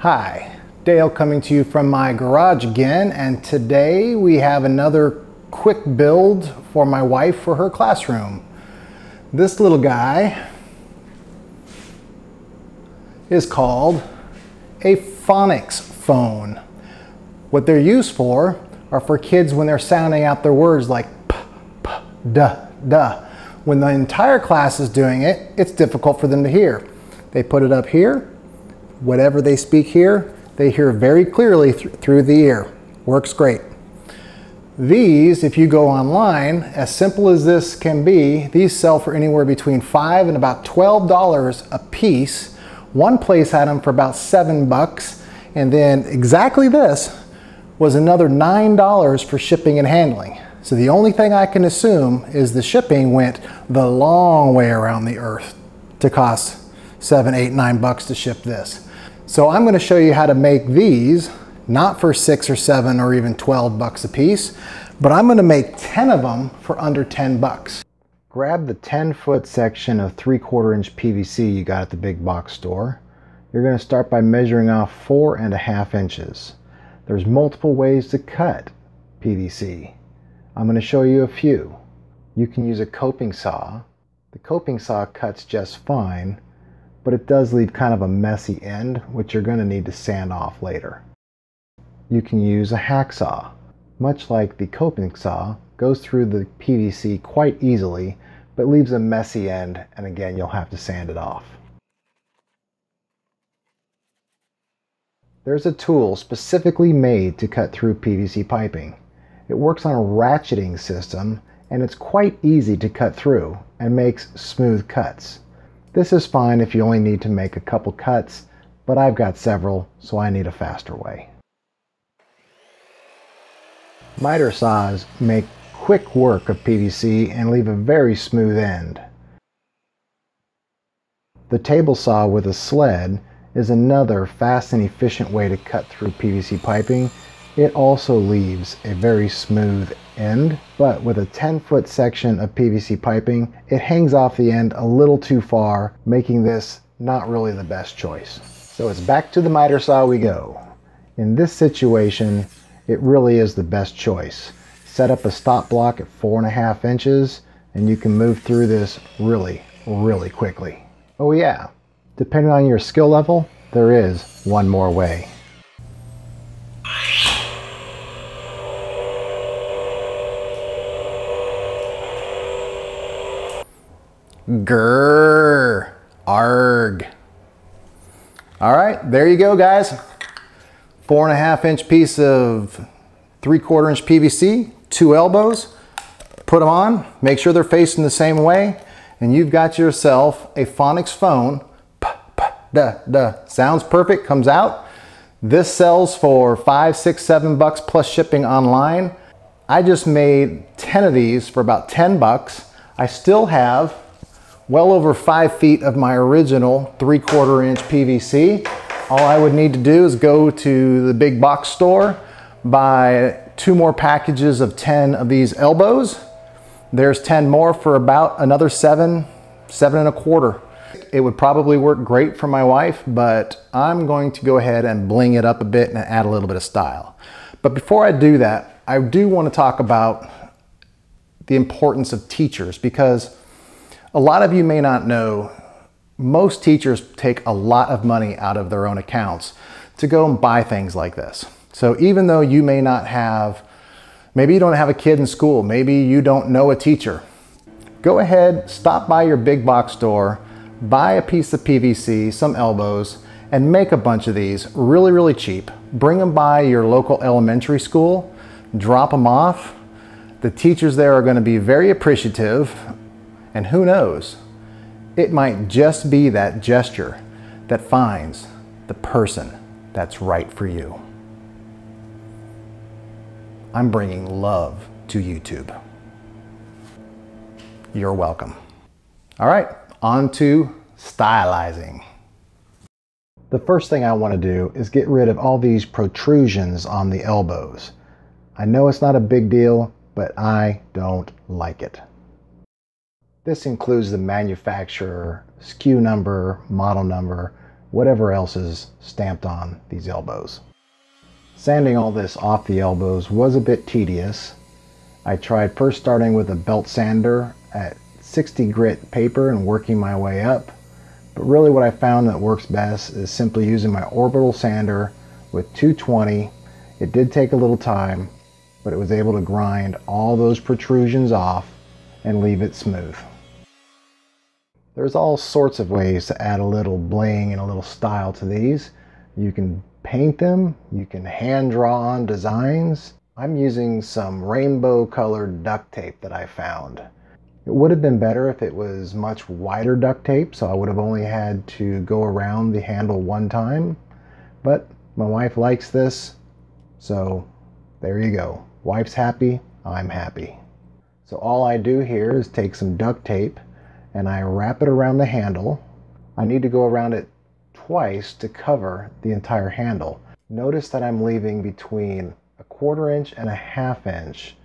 Hi, Dale coming to you from my garage again, and today we have another quick build for my wife for her classroom. This little guy is called a phonics phone. What they're used for are for kids when they're sounding out their words like p, p, duh, duh. When the entire class is doing it, it's difficult for them to hear. They put it up here. Whatever they speak here, they hear very clearly th through the ear. Works great. These, if you go online, as simple as this can be, these sell for anywhere between 5 and about $12 a piece. One place had them for about 7 bucks, and then exactly this was another $9 for shipping and handling. So the only thing I can assume is the shipping went the long way around the earth to cost seven, eight, nine bucks to ship this. So I'm gonna show you how to make these, not for six or seven or even 12 bucks a piece, but I'm gonna make 10 of them for under 10 bucks. Grab the 10 foot section of three quarter inch PVC you got at the big box store. You're gonna start by measuring off four and a half inches. There's multiple ways to cut PVC. I'm going to show you a few. You can use a coping saw. The coping saw cuts just fine, but it does leave kind of a messy end, which you're going to need to sand off later. You can use a hacksaw. Much like the coping saw, goes through the PVC quite easily, but leaves a messy end, and again, you'll have to sand it off. There's a tool specifically made to cut through PVC piping. It works on a ratcheting system and it's quite easy to cut through and makes smooth cuts. This is fine if you only need to make a couple cuts, but I've got several, so I need a faster way. Miter saws make quick work of PVC and leave a very smooth end. The table saw with a sled is another fast and efficient way to cut through PVC piping it also leaves a very smooth end, but with a 10 foot section of PVC piping, it hangs off the end a little too far, making this not really the best choice. So it's back to the miter saw we go. In this situation, it really is the best choice. Set up a stop block at four and a half inches, and you can move through this really, really quickly. Oh yeah, depending on your skill level, there is one more way. Grrr. Arg. All right, there you go, guys. Four and a half inch piece of three quarter inch PVC, two elbows. Put them on, make sure they're facing the same way, and you've got yourself a phonics phone. P, p, duh, duh. Sounds perfect, comes out. This sells for five, six, seven bucks plus shipping online. I just made 10 of these for about 10 bucks. I still have well over five feet of my original three quarter inch PVC. All I would need to do is go to the big box store, buy two more packages of 10 of these elbows. There's 10 more for about another seven, seven and a quarter. It would probably work great for my wife, but I'm going to go ahead and bling it up a bit and add a little bit of style. But before I do that, I do want to talk about the importance of teachers because a lot of you may not know, most teachers take a lot of money out of their own accounts to go and buy things like this. So even though you may not have, maybe you don't have a kid in school, maybe you don't know a teacher, go ahead, stop by your big box store, buy a piece of PVC, some elbows, and make a bunch of these really, really cheap. Bring them by your local elementary school, drop them off. The teachers there are going to be very appreciative and who knows, it might just be that gesture that finds the person that's right for you. I'm bringing love to YouTube. You're welcome. All right, on to stylizing. The first thing I want to do is get rid of all these protrusions on the elbows. I know it's not a big deal, but I don't like it. This includes the manufacturer, SKU number, model number, whatever else is stamped on these elbows. Sanding all this off the elbows was a bit tedious. I tried first starting with a belt sander at 60 grit paper and working my way up. But really what I found that works best is simply using my orbital sander with 220. It did take a little time, but it was able to grind all those protrusions off and leave it smooth. There's all sorts of ways to add a little bling and a little style to these. You can paint them, you can hand draw on designs. I'm using some rainbow colored duct tape that I found. It would have been better if it was much wider duct tape, so I would have only had to go around the handle one time. But my wife likes this, so there you go. Wife's happy, I'm happy. So all I do here is take some duct tape and I wrap it around the handle. I need to go around it twice to cover the entire handle. Notice that I'm leaving between a quarter inch and a half inch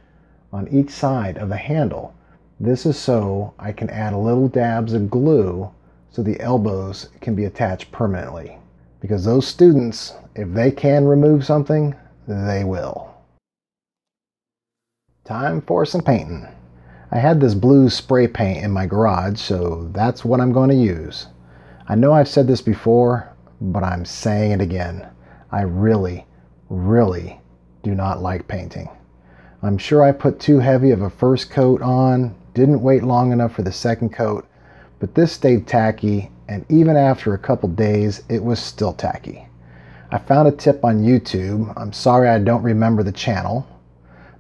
on each side of the handle. This is so I can add a little dabs of glue so the elbows can be attached permanently. Because those students, if they can remove something, they will. Time for some painting. I had this blue spray paint in my garage, so that's what I'm going to use. I know I've said this before, but I'm saying it again. I really, really do not like painting. I'm sure I put too heavy of a first coat on, didn't wait long enough for the second coat, but this stayed tacky, and even after a couple days, it was still tacky. I found a tip on YouTube. I'm sorry I don't remember the channel,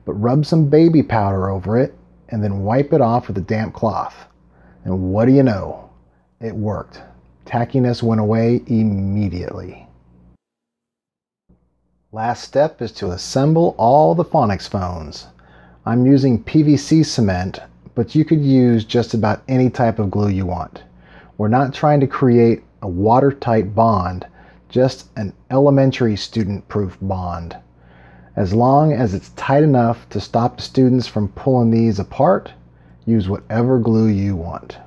but rub some baby powder over it and then wipe it off with a damp cloth. And what do you know? It worked. Tackiness went away immediately. Last step is to assemble all the Phonics phones. I'm using PVC cement, but you could use just about any type of glue you want. We're not trying to create a watertight bond, just an elementary student-proof bond. As long as it's tight enough to stop the students from pulling these apart, use whatever glue you want.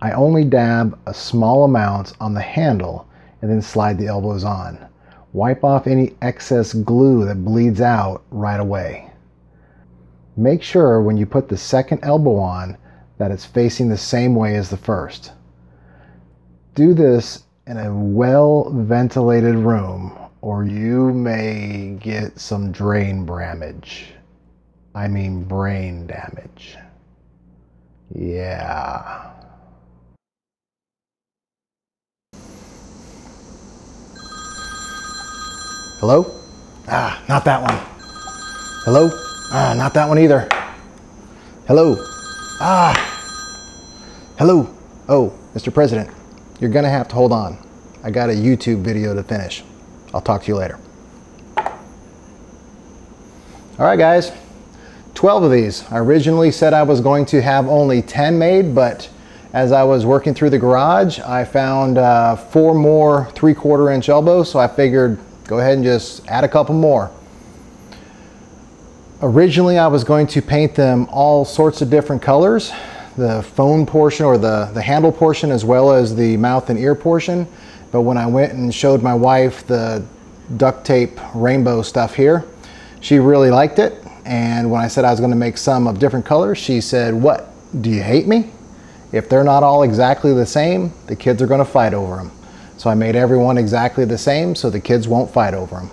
I only dab a small amount on the handle and then slide the elbows on. Wipe off any excess glue that bleeds out right away. Make sure when you put the second elbow on that it's facing the same way as the first. Do this in a well ventilated room or you may get some drain damage. I mean brain damage. Yeah. Hello? Ah, not that one. Hello? Ah, not that one either. Hello? Ah. Hello? Oh, Mr. President, you're gonna have to hold on. I got a YouTube video to finish. I'll talk to you later. All right, guys, 12 of these. I originally said I was going to have only 10 made, but as I was working through the garage, I found uh, four more three quarter inch elbows, so I figured go ahead and just add a couple more. Originally, I was going to paint them all sorts of different colors, the phone portion or the, the handle portion as well as the mouth and ear portion. But when I went and showed my wife the duct tape rainbow stuff here, she really liked it. And when I said I was gonna make some of different colors, she said, what, do you hate me? If they're not all exactly the same, the kids are gonna fight over them. So I made everyone exactly the same so the kids won't fight over them.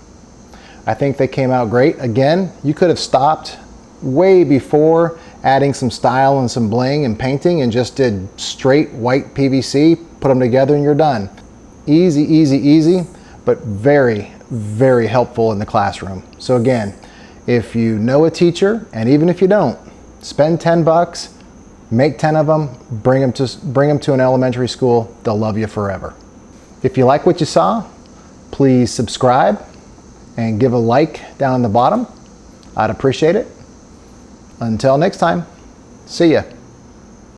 I think they came out great. Again, you could have stopped way before adding some style and some bling and painting and just did straight white PVC, put them together and you're done. Easy, easy, easy, but very, very helpful in the classroom. So again, if you know a teacher, and even if you don't, spend 10 bucks, make 10 of them, bring them to, bring them to an elementary school, they'll love you forever. If you like what you saw, please subscribe and give a like down the bottom. I'd appreciate it. Until next time, see ya.